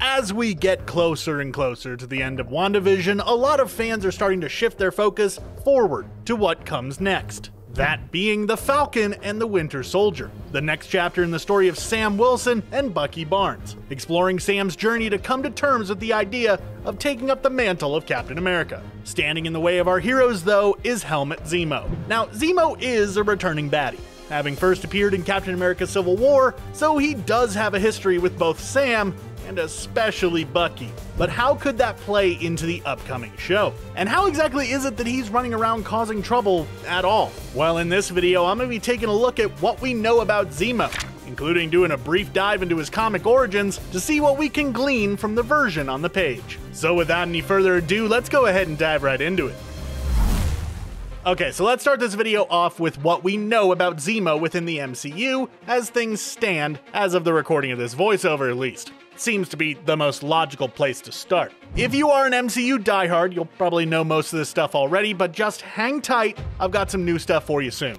As we get closer and closer to the end of WandaVision, a lot of fans are starting to shift their focus forward to what comes next. That being The Falcon and the Winter Soldier, the next chapter in the story of Sam Wilson and Bucky Barnes, exploring Sam's journey to come to terms with the idea of taking up the mantle of Captain America. Standing in the way of our heroes, though, is Helmut Zemo. Now, Zemo is a returning baddie, having first appeared in Captain America Civil War, so he does have a history with both Sam and especially Bucky. But how could that play into the upcoming show? And how exactly is it that he's running around causing trouble at all? Well, in this video, I'm going to be taking a look at what we know about Zemo, including doing a brief dive into his comic origins to see what we can glean from the version on the page. So without any further ado, let's go ahead and dive right into it. Okay, so let's start this video off with what we know about Zemo within the MCU as things stand as of the recording of this voiceover at least seems to be the most logical place to start. If you are an MCU diehard, you'll probably know most of this stuff already, but just hang tight, I've got some new stuff for you soon.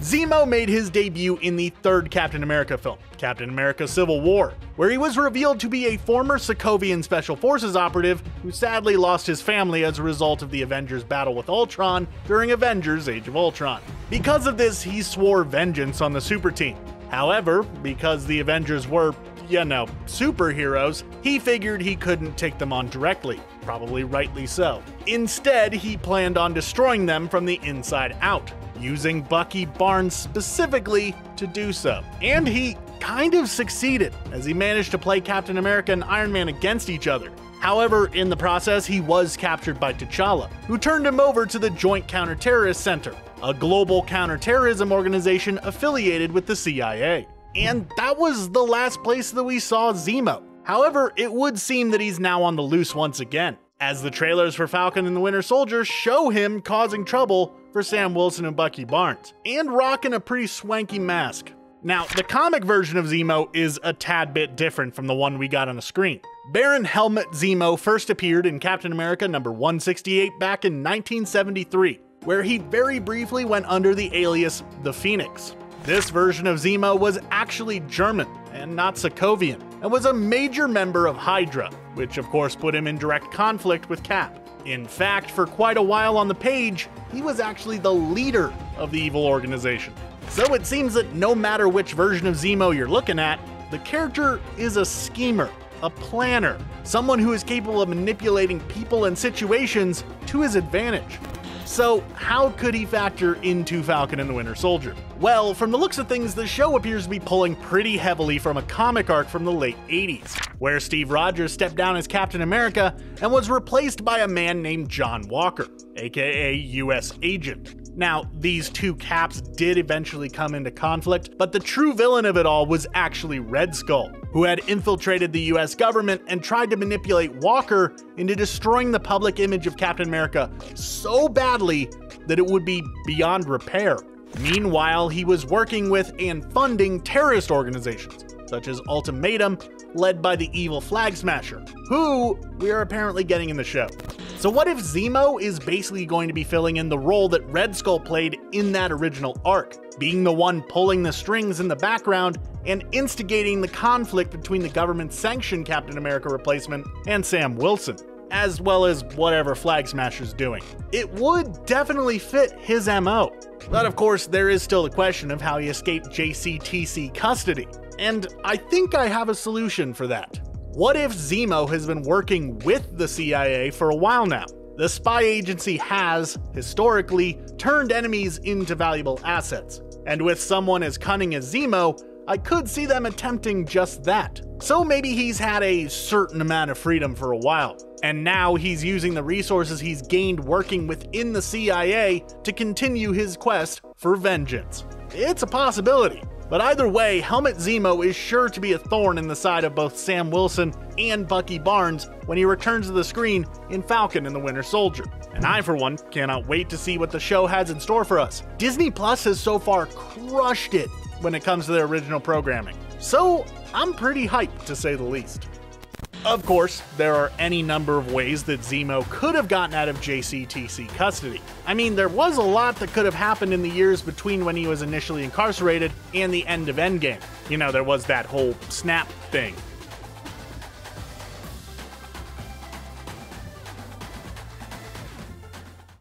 Zemo made his debut in the third Captain America film, Captain America Civil War, where he was revealed to be a former Sokovian Special Forces operative who sadly lost his family as a result of the Avengers' battle with Ultron during Avengers Age of Ultron. Because of this, he swore vengeance on the super team. However, because the Avengers were you know, superheroes, he figured he couldn't take them on directly, probably rightly so. Instead, he planned on destroying them from the inside out, using Bucky Barnes specifically to do so. And he kind of succeeded, as he managed to play Captain America and Iron Man against each other. However, in the process, he was captured by T'Challa, who turned him over to the Joint Counterterrorist Center, a global counterterrorism organization affiliated with the CIA and that was the last place that we saw Zemo. However, it would seem that he's now on the loose once again, as the trailers for Falcon and the Winter Soldier show him causing trouble for Sam Wilson and Bucky Barnes, and rocking a pretty swanky mask. Now, the comic version of Zemo is a tad bit different from the one we got on the screen. Baron Helmut Zemo first appeared in Captain America number 168 back in 1973, where he very briefly went under the alias The Phoenix. This version of Zemo was actually German and not Sokovian, and was a major member of Hydra, which of course put him in direct conflict with Cap. In fact, for quite a while on the page, he was actually the leader of the evil organization. So it seems that no matter which version of Zemo you're looking at, the character is a schemer, a planner, someone who is capable of manipulating people and situations to his advantage. So, how could he factor into Falcon and the Winter Soldier? Well, from the looks of things, the show appears to be pulling pretty heavily from a comic arc from the late 80s, where Steve Rogers stepped down as Captain America and was replaced by a man named John Walker, aka US Agent. Now, these two caps did eventually come into conflict, but the true villain of it all was actually Red Skull, who had infiltrated the US government and tried to manipulate Walker into destroying the public image of Captain America so badly that it would be beyond repair. Meanwhile, he was working with and funding terrorist organizations, such as Ultimatum, led by the evil Flag Smasher, who we are apparently getting in the show. So what if Zemo is basically going to be filling in the role that Red Skull played in that original arc, being the one pulling the strings in the background and instigating the conflict between the government-sanctioned Captain America replacement and Sam Wilson? as well as whatever Flag Smasher's doing. It would definitely fit his MO. But of course, there is still the question of how he escaped JCTC custody. And I think I have a solution for that. What if Zemo has been working with the CIA for a while now? The spy agency has, historically, turned enemies into valuable assets. And with someone as cunning as Zemo, I could see them attempting just that. So maybe he's had a certain amount of freedom for a while, and now he's using the resources he's gained working within the CIA to continue his quest for vengeance. It's a possibility. But either way, Helmut Zemo is sure to be a thorn in the side of both Sam Wilson and Bucky Barnes when he returns to the screen in Falcon and the Winter Soldier. And I, for one, cannot wait to see what the show has in store for us. Disney Plus has so far crushed it when it comes to their original programming. So I'm pretty hyped to say the least. Of course, there are any number of ways that Zemo could have gotten out of JCTC custody. I mean, there was a lot that could have happened in the years between when he was initially incarcerated and the end of Endgame. You know, there was that whole snap thing,